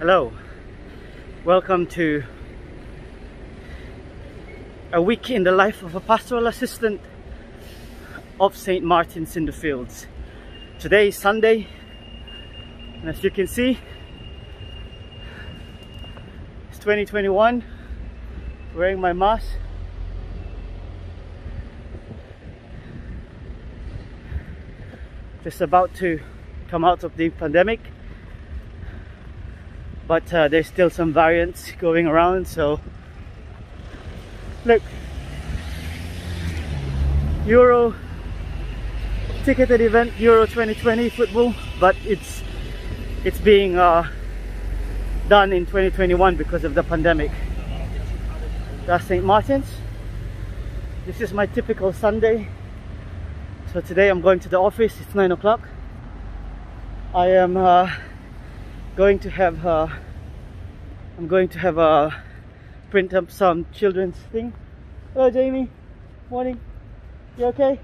Hello, welcome to a week in the life of a pastoral assistant of St. Martin's in the Fields. Today is Sunday, and as you can see, it's 2021, wearing my mask. Just about to come out of the pandemic but uh, there's still some variants going around so look. Euro ticketed event Euro 2020 football but it's it's being uh, done in 2021 because of the pandemic. That's St. Martin's. This is my typical Sunday. So today I'm going to the office it's 9 o'clock. I am uh, going to have uh, I'm going to have a uh, print up some children's thing. Hello Jamie. Morning. You okay?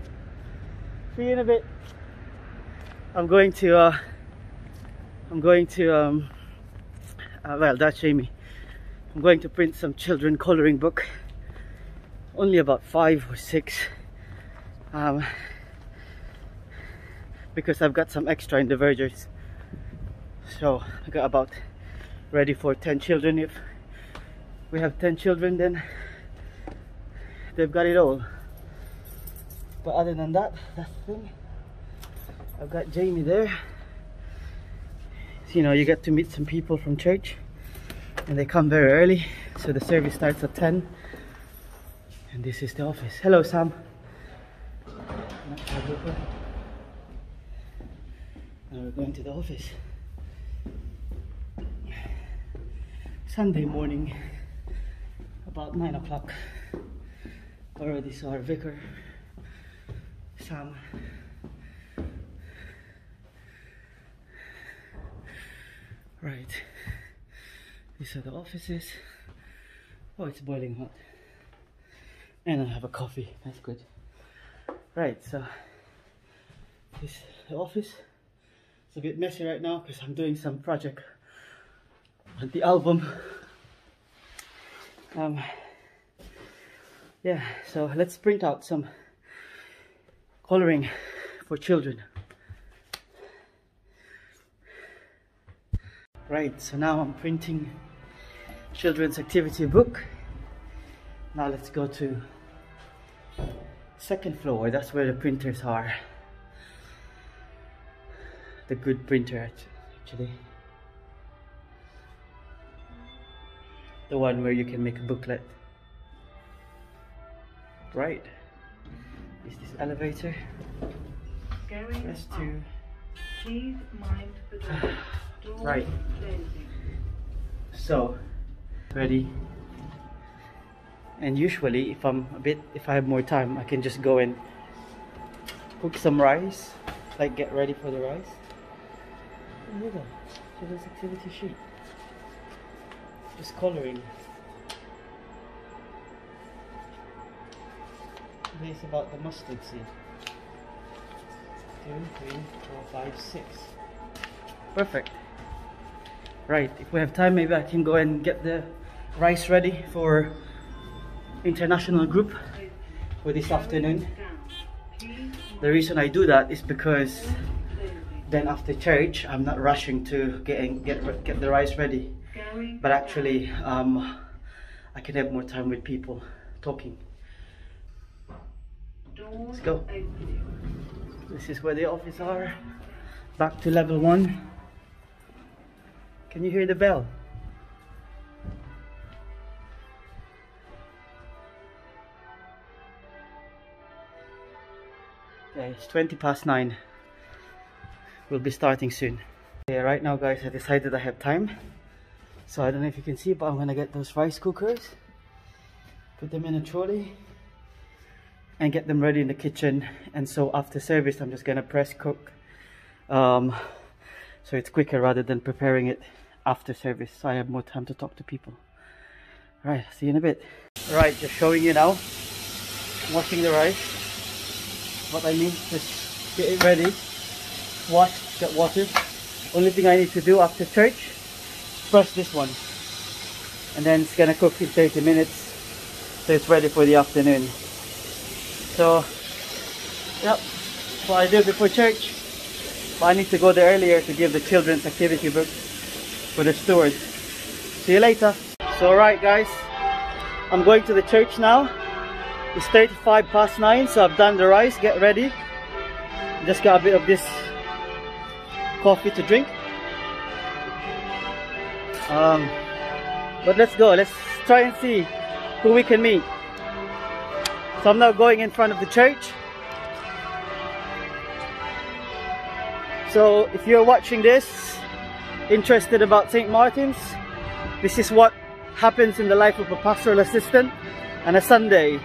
See you in a bit. I'm going to uh, I'm going to um, uh, well that's Jamie. I'm going to print some children coloring book. Only about five or six. Um, because I've got some extra in the vergers so I got about ready for 10 children. If we have 10 children then they've got it all. But other than that that's the thing. I've got Jamie there. So, you know you get to meet some people from church and they come very early. So the service starts at 10 and this is the office. Hello Sam. Now we're going to the office. Sunday morning, about 9 o'clock. Already saw our vicar, Sam. Right, these are the offices. Oh, it's boiling hot. And I have a coffee, that's good. Right, so this is the office. It's a bit messy right now because I'm doing some project the album. Um, yeah, so let's print out some coloring for children. Right, so now I'm printing children's activity book. Now let's go to second floor, that's where the printers are the good printer actually the one where you can make a booklet right is this elevator Going Press up. Please mind the door. Door Right. closing. so ready and usually if I'm a bit if I have more time I can just go and cook some rice like get ready for the rice at children's activity sheet just coloring today is about the mustard seed. Two three four five six. Perfect. Right if we have time maybe I can go and get the rice ready for international group for this afternoon. The reason I do that is because then after church I'm not rushing to get get get the rice ready but actually um, I can have more time with people talking. Let's go. this is where the office are. Back to level one. Can you hear the bell? Okay it's 20 past 9 we'll be starting soon. Yeah right now guys I decided I have time so I don't know if you can see but I'm gonna get those rice cookers put them in a trolley and get them ready in the kitchen. And so after service I'm just gonna press cook. Um, so it's quicker rather than preparing it after service. So I have more time to talk to people. All right, see you in a bit. All right, just showing you now. Washing the rice. What I mean just get it ready. Wash get water only thing I need to do after church press this one. And then it's gonna cook in 30 minutes so it's ready for the afternoon. So yep what I do before church. But I need to go there earlier to give the children's activity book for the steward see you later. So alright guys. I'm going to the church now. It's 35 past 9 so I've done the rice. Get ready. Just got a bit of this coffee to drink um, but let's go. Let's try and see who we can meet. So I'm now going in front of the church. So if you're watching this interested about St. Martin's this is what happens in the life of a pastoral assistant on a Sunday.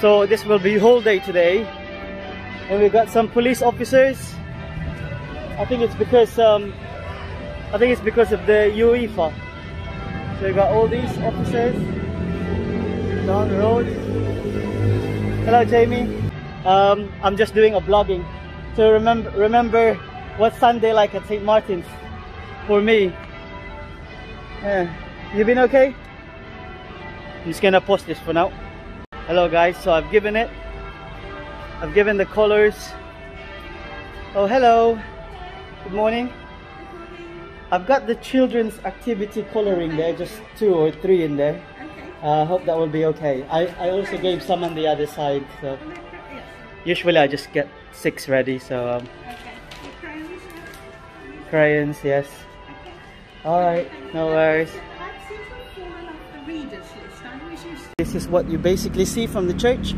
So this will be whole day today. And we've got some police officers. I think it's because um, I think it's because of the UEFA. So we got all these officers down the road. Hello Jamie. Um, I'm just doing a blogging. So remember remember what Sunday like at St. Martin's for me. Yeah. you been okay? I'm just gonna post this for now. Hello guys. So I've given it. I've given the colors. Oh hello. Good morning I've got the children's activity coloring there just two or three in there. Okay. I uh, hope that will be okay. I, I also gave some on the other side so usually I just get six ready so um, crayons yes. Alright no worries. This is what you basically see from the church.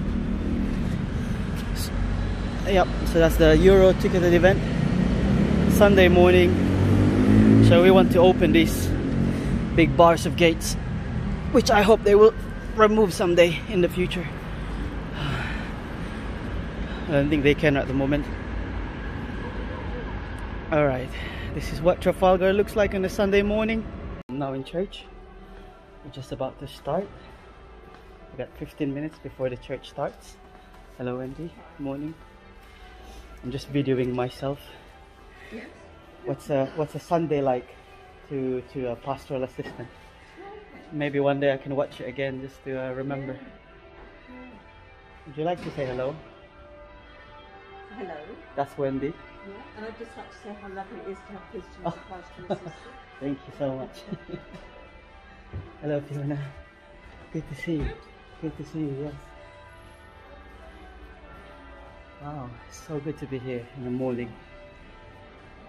Yep so that's the euro ticketed event. Sunday morning so we want to open these big bars of gates which i hope they will remove someday in the future. I don't think they can at the moment. All right this is what trafalgar looks like on a sunday morning. I'm now in church. We're just about to start. We got 15 minutes before the church starts. Hello Wendy morning. I'm just videoing myself. Yes. What's a what's a Sunday like to to a pastoral assistant? Maybe one day I can watch it again just to uh, remember. Would you like to say hello? Hello. That's Wendy. Yeah. And I'd just like to say how lovely it is to have Christian Oh. as pastoral assistant. Thank you so much. hello Fiona. Good to see you. Good to see you. Yes. Wow, it's so good to be here in the morning.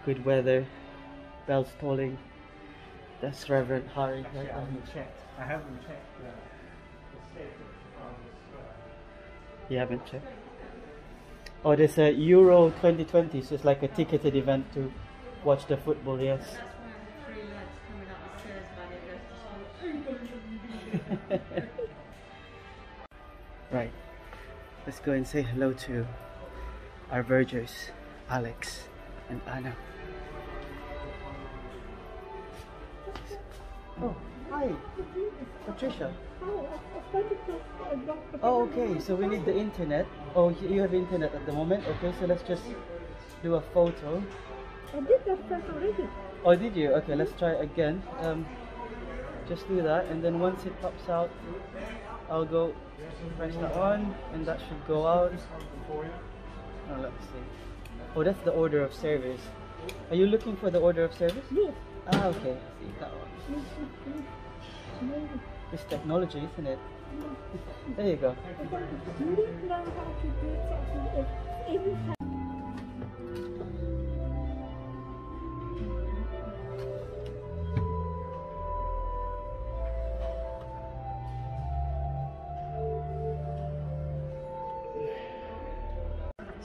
Good weather, bells tolling. That's Reverend Harry right I haven't checked. I haven't checked the, the status of this. Uh, You haven't checked? Oh, there's a Euro 2020, so it's like a ticketed event to watch the football, yes. That's three lads coming up the stairs by the right, let's go and say hello to our vergers, Alex and Anna. Oh, hi, Patricia. Oh, okay. So we need the internet. Oh, you have internet at the moment. Okay, so let's just do a photo. I did that first already. Oh, did you? Okay, let's try again. Um, just do that, and then once it pops out, I'll go press that on, and that should go out. Oh, let's see. Oh, that's the order of service. Are you looking for the order of service? Yes. Ah, okay. See that one. It's technology, isn't it? there you go.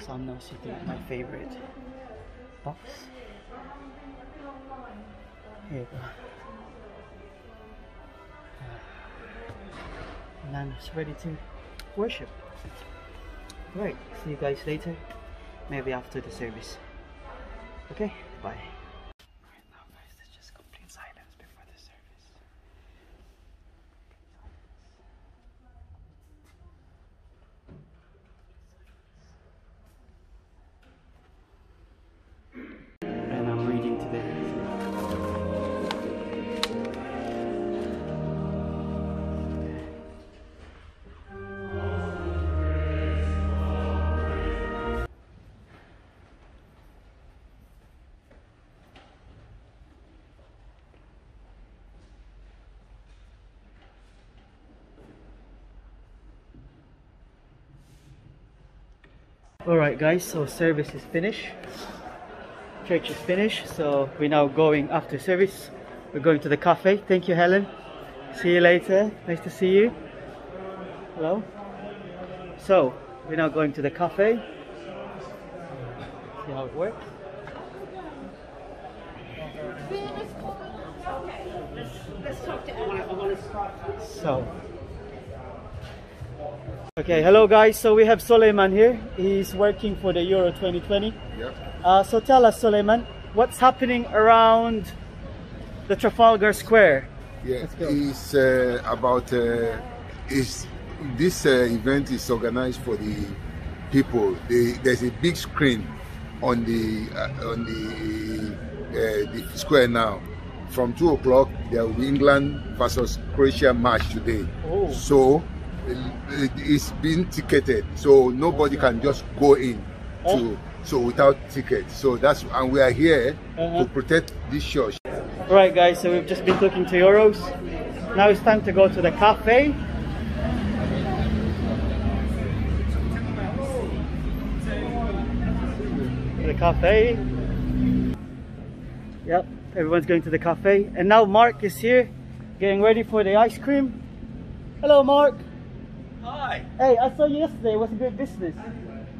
So I'm now sitting at my favorite box. And I'm ready to worship. Right, see you guys later. Maybe after the service. Okay, bye. Alright guys, so service is finished. Church is finished, so we're now going after service. We're going to the cafe. Thank you, Helen. See you later. Nice to see you. Hello. So, we're now going to the cafe. See how it works. So, okay, hello guys. So we have Soleiman here. He's working for the Euro 2020. Yeah. Uh, so tell us, Soleiman, what's happening around the Trafalgar Square? Yeah, it's uh, about uh, is this uh, event is organized for the people. The, there's a big screen on the uh, on the, uh, the square now. From two o'clock, there will be England versus Croatia match today. Oh. So it's been ticketed, so nobody can just go in Oh. to so without ticket. So that's and we are here Uh-huh. to protect this church. Alright guys, so we've just been talking to Euros. Now it's time to go to the cafe. The cafe. Yep, everyone's going to the cafe. And now Mark is here, getting ready for the ice cream. Hello Mark. Hi. Hey, I saw you yesterday, it was a good business.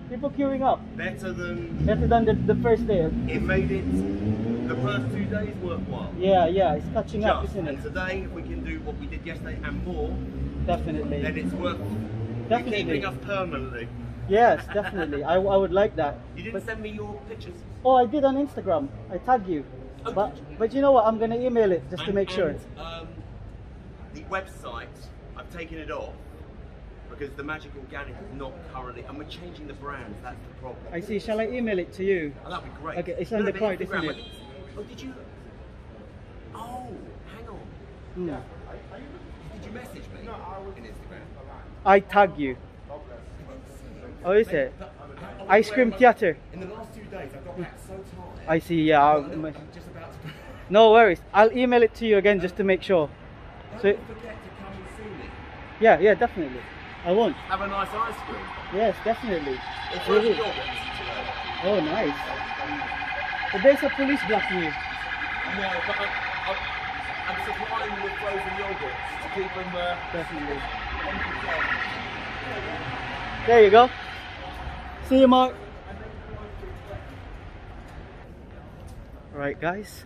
People queuing up. Better than Better than the, the first day. it made it the first two days worthwhile. Yeah, yeah, it's catching up, Just. isn't And it? today, if we can do what we did yesterday and more, Definitely. then it's worth Definitely. keeping us permanently. Yes, definitely. I, I would like that. You didn't But- send me your pictures. oh, I did on Instagram. I tagged you. But you? but you know what? I'm gonna email it just to And- make sure. and, um, the website, I've taken it off because the Magic Organic is not currently, and we're changing the brand. That's the problem. I see. Shall I email it to you? Oh, that'd be great. Okay, it's the but isn't it? Oh, did you? Oh, hang on. Hmm. Did you message me no, I was... in Instagram? I tag you. Oh, is it? Ice cream theater. In the last two days, I've got back so tired. I see. Yeah. I'll, I'm just about to. no worries. I'll email it to you again just to make sure. Don't So forget to come and see me. yeah, yeah, definitely. I won't. Have a nice ice cream. Yes, definitely. It's really today. Oh, nice. But there's a police blocking you. No, but I'm, I'm, I'm supplying them with frozen yogurts to keep them. Uh, Definitely. There you go. See you, Mark. Right, guys.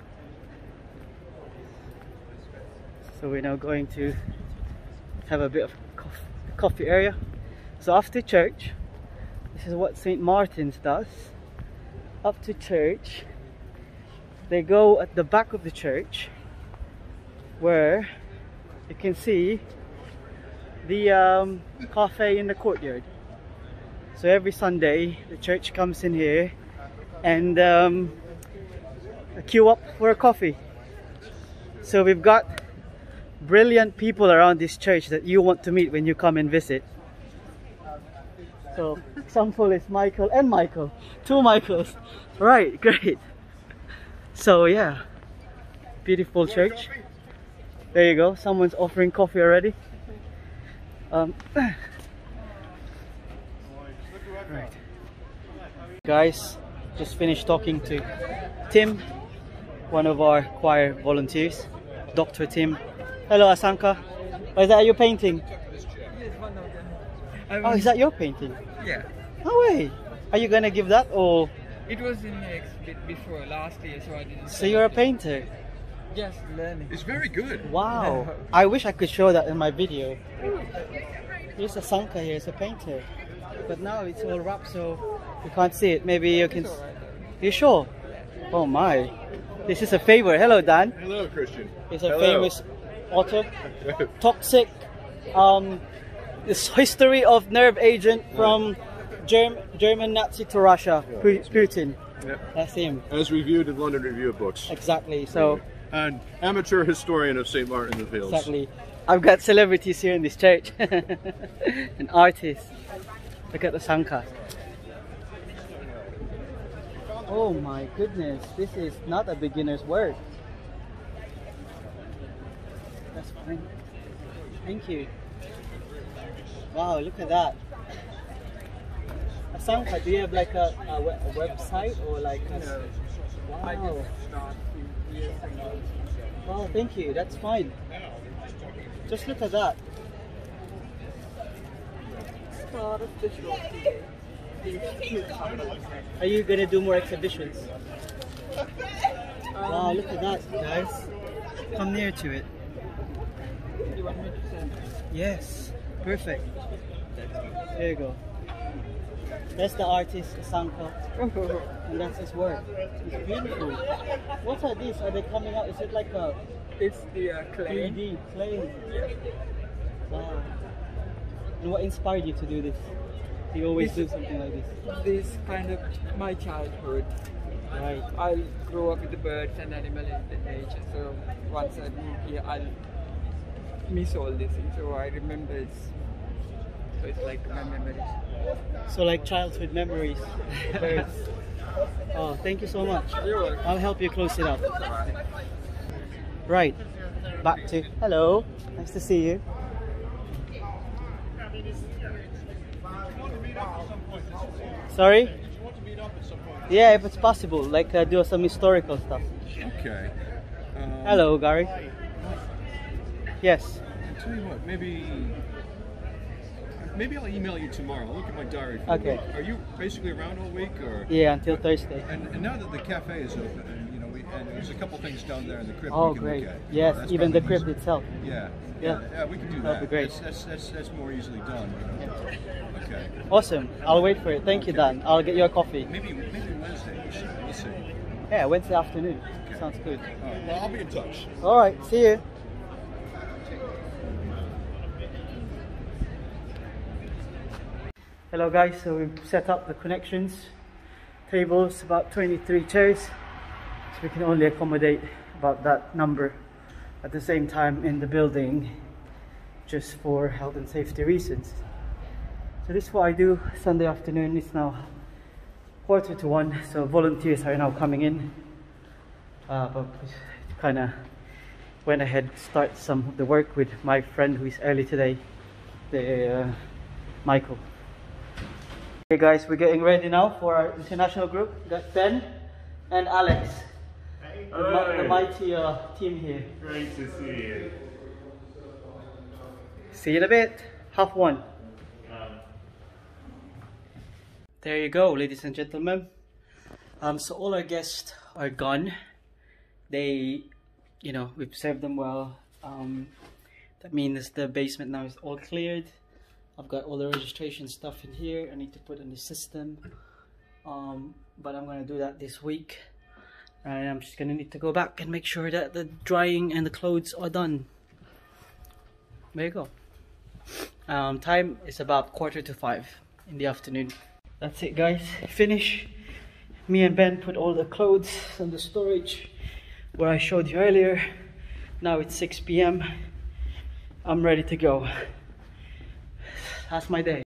So we're now going to have a bit of coffee, area. So after church, this is what St. Martin's does. After church, they go at the back of the church where you can see the um, cafe in the courtyard. So every Sunday, the church comes in here and um, queue up for a coffee. So we've got brilliant people around this church that you want to meet when you come and visit. So example is Michael and Michael, two Michaels. Right, great. So yeah, beautiful church. There you go. Someone's offering coffee already. Um, right. Guys, just finished talking to Tim, one of our choir volunteers, Dr. Tim. Hello, Asanka. Oh, is that your painting? Oh, is that your painting? Yeah, No way. Are you gonna give that or? it was in the exhibit before last year, so I didn't. So you're a painter? Yes, learning. It's very good. Wow. I wish I could show that in my video. Here's Asanka here, is a painter. But now it's all wrapped so you can't see it. Maybe you can. It's. You sure? Oh my. This is a favor. Hello, Dan. Hello, Christian. He's a Hello. famous author. Toxic. Um, this history of nerve agent from Germ- German Nazi to Russia. Pu- Putin. Yep. That's him. As reviewed in London Review of Books. Exactly. So An amateur historian of St. Martin in the Fields. exactly. I've got celebrities here in this church. An artist. Look at the Sanka. Oh my goodness, this is not a beginner's work. That's fine. Thank you. Wow, look at that. Asanka, do you have like a, a, we- a website or like a... No. I Wow. just started few years ago. Wow, thank you. That's fine. Just look at that. Start of the shop today. These cute couples. Are you gonna do more exhibitions? Wow, look at that, guys. Come near to it. You want me to send? Yes, perfect. There you go. That's the artist, Asanka, and that's his work. It's beautiful. What are these? Are they coming out? Is it like a It's the uh, clay. 3D clay? Wow. And what inspired you to do this? You always do something like this. This kind of my childhood. Right. I grew up with the birds and animals in the nature. So once I moved here, I miss all this. And so I remember it's, so it's like my memories. So like childhood memories. Oh, thank you so much. You're. I'll help you close it up. Right. Back to hello. Nice to see you. Sorry? Yeah, if it's possible, like uh, do some historical stuff. Okay. Um, Hello, Gary. Yes. I'll tell you what, maybe. Maybe I'll email you tomorrow. I'll look at my diary. For Okay. Are you basically around all week, or? Yeah, until Thursday. And, and now that the cafe is open, and you know, we, and there's a couple things down there in the crypt Oh, we can great. look at. Yes, even the crypt easy. itself. Yeah. Yeah. Yeah, we can do That'd that. be great. That's, that's, that's, that's more easily done. You know? Okay. Awesome. I'll wait for it. Thank you, Dan. I'll get you a coffee. Maybe maybe Wednesday. We'll see. We'll see. Yeah, Wednesday afternoon. Sounds good. Right. Well, I'll be in touch. All right. See you. Hello guys, so we've set up the connections, tables, about 23 chairs, so we can only accommodate about that number at the same time in the building, just for health and safety reasons. So this is what I do Sunday afternoon, it's now quarter to one, so volunteers are now coming in, uh, but kind of went ahead start some of the work with my friend who is early today, the uh, Michael. Okay guys, we're getting ready now for our international group. We got Ben and Alex. The, mi- the mighty uh, team here. Great to see you. See you in a bit. Half one. There you go, ladies and gentlemen. Um, so all our guests are gone. They, you know, we've served them well. Um, that means the basement now is all cleared. I've got all the registration stuff in here. I need to put in the system. Um, but I'm gonna do that this week. And I'm just gonna need to go back and make sure that the drying and the clothes are done. There you go. Um, time is about quarter to five in the afternoon. That's it, guys. Finish. Me and Ben put all the clothes in the storage where I showed you earlier. Now it's 6 p.m. I'm ready to go. That's my day.